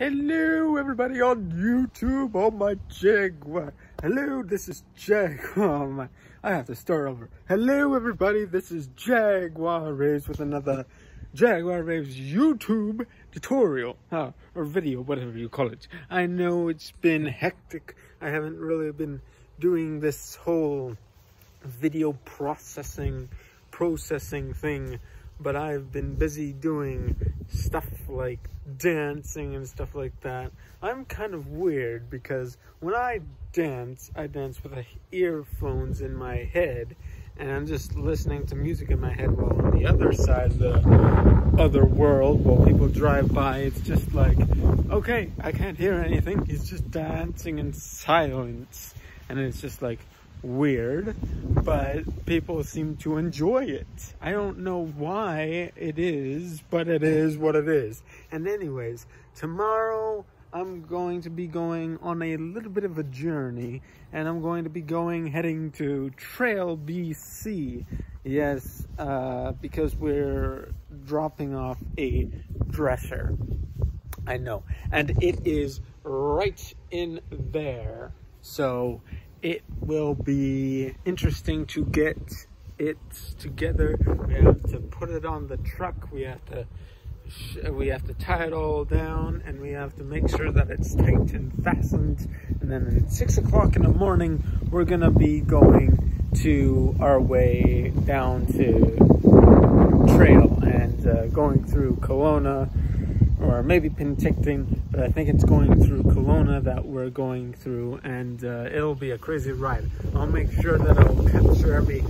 Hello, everybody on YouTube. Oh, my Jaguar. Hello, this is Jaguar. Oh, my. I have to start over. Hello, everybody. This is Jaguar Raves with another Jaguar Raves YouTube tutorial or video, whatever you call it. I know it's been hectic. I haven't really been doing this whole video processing, processing thing but I've been busy doing stuff like dancing and stuff like that. I'm kind of weird because when I dance, I dance with earphones in my head and I'm just listening to music in my head while on the other side of the other world while people drive by. It's just like okay I can't hear anything. He's just dancing in silence. And it's just like weird, but people seem to enjoy it. I don't know why it is, but it is what it is. And anyways, tomorrow I'm going to be going on a little bit of a journey and I'm going to be going heading to Trail BC. Yes, uh, because we're dropping off a dresser. I know. And it is right in there. So it will be interesting to get it together. We have to put it on the truck. We have to we have to tie it all down and we have to make sure that it's tight and fastened. And then at six o'clock in the morning, we're gonna be going to our way down to trail and uh, going through Kelowna or maybe Penticton, but I think it's going through Kelowna we're going through, and uh, it'll be a crazy ride. I'll make sure that I'll capture every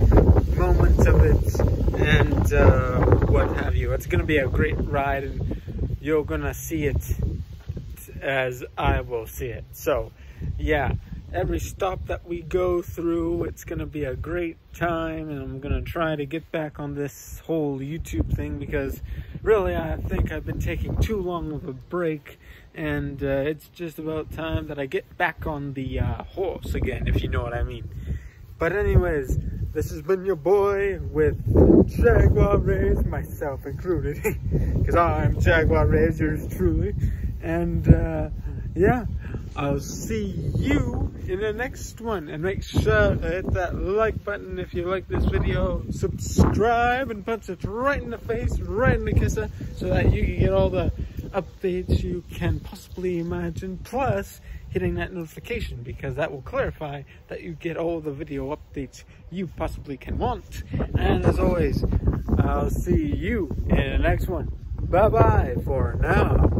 moment of it and uh, what have you. It's gonna be a great ride, and you're gonna see it as I will see it. So, yeah every stop that we go through it's gonna be a great time and i'm gonna try to get back on this whole youtube thing because really i think i've been taking too long of a break and uh, it's just about time that i get back on the uh, horse again if you know what i mean. But anyways this has been your boy with jaguar raves myself included because i'm jaguar raves yours truly. And uh, yeah I'll see you in the next one. And make sure to hit that like button if you like this video. Subscribe and punch it right in the face, right in the kisser, so that you can get all the updates you can possibly imagine. Plus, hitting that notification because that will clarify that you get all the video updates you possibly can want. And as always, I'll see you in the next one. Bye-bye for now.